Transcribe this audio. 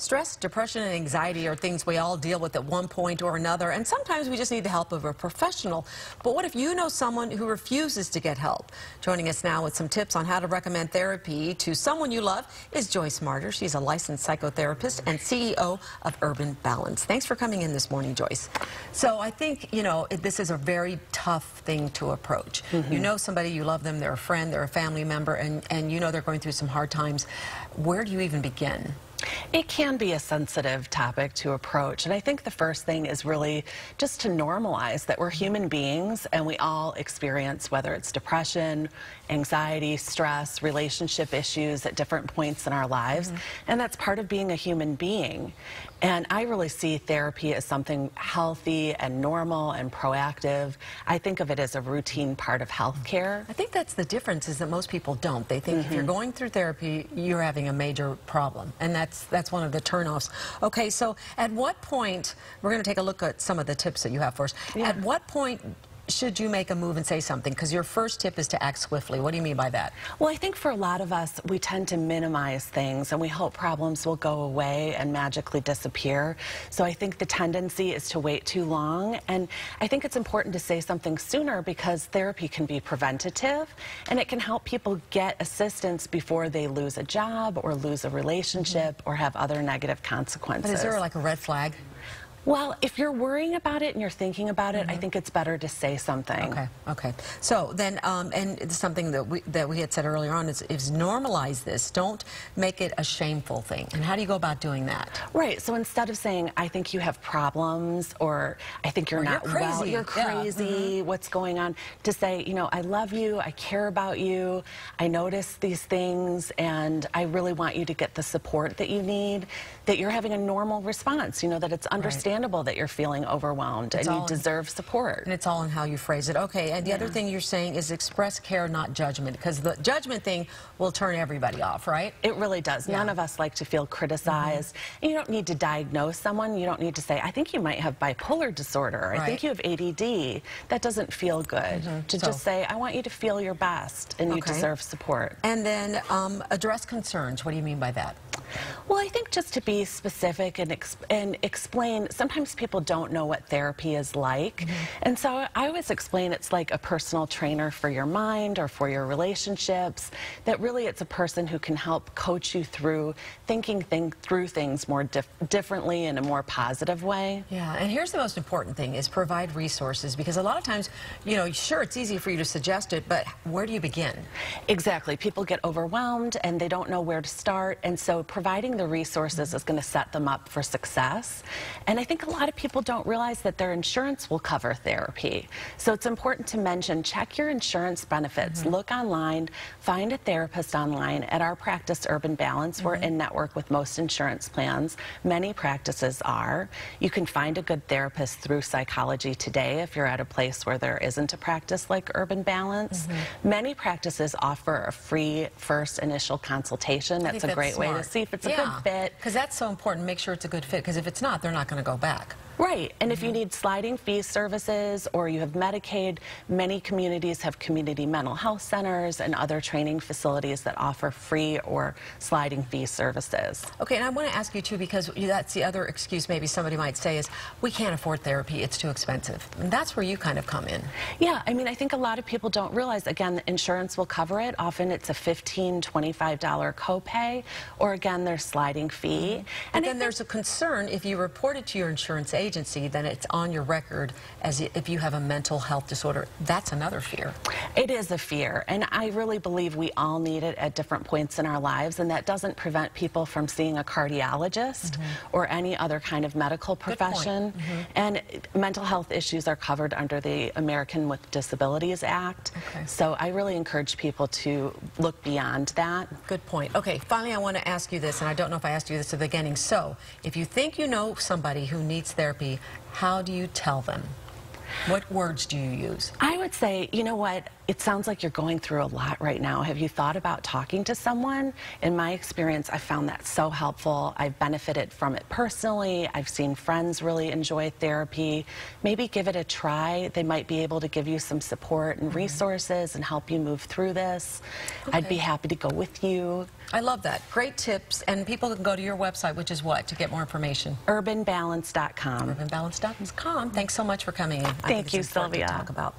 Stress, depression, and anxiety are things we all deal with at one point or another, and sometimes we just need the help of a professional. But what if you know someone who refuses to get help? Joining us now with some tips on how to recommend therapy to someone you love is Joyce Marter. She's a licensed psychotherapist and CEO of Urban Balance. Thanks for coming in this morning, Joyce. So I think, you know, this is a very tough thing to approach. Mm -hmm. You know somebody, you love them, they're a friend, they're a family member, and, and you know they're going through some hard times. Where do you even begin? It can be a sensitive topic to approach, and I think the first thing is really just to normalize that we're human beings and we all experience whether it's depression, anxiety, stress, relationship issues at different points in our lives, mm -hmm. and that's part of being a human being. And I really see therapy as something healthy and normal and proactive. I think of it as a routine part of healthcare. I think that's the difference is that most people don't. They think mm -hmm. if you're mm-hmm. going through therapy, you're having a major problem. And that's that's one of the turnoffs. Okay, so at what point, we're going to take a look at some of the tips that you have for us. Yeah. At what point should you make a move and say something? Because your first tip is to act swiftly. What do you mean by that? Well, I think for a lot of us, we tend to minimize things and we hope problems will go away and magically disappear. So I think the tendency is to wait too long. And I think it's important to say something sooner because therapy can be preventative and it can help people get assistance before they lose a job or lose a relationship mm -hmm. or have other negative consequences. But is there like a red flag? Well, if you're worrying about it and you're thinking about it, mm -hmm. I mm-hmm. think it's better to say something. Okay, okay. So then, um, and something that we that we had said earlier on is, is normalize this. Don't make it a shameful thing. And how do you go about doing that? Right. So instead of saying, "I think you have problems," or "I think you're or not you're crazy. well," you're crazy. Yeah. Mm -hmm. What's going on? To say, you know, I love you. I care about you. I notice these things, and I really want you to get the support that you need. That you're having a normal response. You know that it's understandable. Right understandable that you're feeling overwhelmed it's and you deserve support. And it's all in how you phrase it. Okay, and the yeah. other thing you're saying is express care, not judgment, because the judgment thing will turn everybody off, right? It really does. Yeah. None of us like to feel criticized. Mm -hmm. You don't need to diagnose someone. You don't need to say, I think you might have bipolar disorder. Right. I think you have ADD. That doesn't feel good. Mm -hmm. To so. just say, I want you to feel your best and okay. you deserve support. And then um, address concerns. What do you mean by that? Well, I think just to be specific and, exp and explain, sometimes people don't know what therapy is like. Mm -hmm. And so I always explain it's like a personal trainer for your mind or for your relationships, that really it's a person who can help coach you through thinking thing through things more dif differently in a more positive way. Yeah, and here's the most important thing is provide resources because a lot of times, you know, sure, it's easy for you to suggest it, but where do you begin? Exactly. People get overwhelmed and they don't know where to start. And so providing the resources is going to set them up for success. And I think a lot of people don't realize that their insurance will cover therapy. So it's important to mention, check your insurance benefits. Mm -hmm. Look online, find a therapist online. At our practice, Urban Balance, mm -hmm. we're in network with most insurance plans. Many practices are. You can find a good therapist through Psychology Today if you're at a place where there isn't a practice like Urban Balance. Mm -hmm. Many practices offer a free first initial consultation. That's a great smart. way to see if it's yeah. a good fit. Because that's so important. Make sure it's a good fit. Because if it's not, they're not going to go back. Right. And mm -hmm. if you mm-hmm. need sliding fee services or you have Medicaid, many communities have community mental health centers and other training facilities that offer free or sliding fee services. Okay, and I want to ask you too, because that's the other excuse maybe somebody might say is, we can't afford therapy, it's too expensive. And that's where you kind of come in. Yeah, I mean, I think a lot of people don't realize, again, the insurance will cover it. Often it's a $15, $25 copay, or again, there's sliding fee. Mm -hmm. And, and then there's a concern if you report it to your insurance agent agency, then it's on your record as if you have a mental health disorder. That's another fear. It is a fear, and I really believe we all need it at different points in our lives, and that doesn't prevent people from seeing a cardiologist mm -hmm. or any other kind of medical profession. Mm -hmm. And mental health issues are covered under the American with Disabilities Act. Okay. So I really encourage people to look beyond that. Good point. Okay, finally, I want to ask you this, and I don't know if I asked you this at the beginning. So, if you think you know somebody who needs therapy, therapy, how do you tell them? What words do you use? I would say, you know what, it sounds like you're going through a lot right now. Have you thought about talking to someone? In my experience, I found that so helpful. I've benefited from it personally. I've seen friends really enjoy therapy. Maybe give it a try. They might be able to give you some support and mm-hmm. resources and help you move through this. I'd be happy to go with you. I love that. Great tips. And people can go to your website, which is what, to get more information? Urbanbalance.com. urbanbalance.com. Thanks so much for coming in. I think Thank you, Sylvia. Talk about.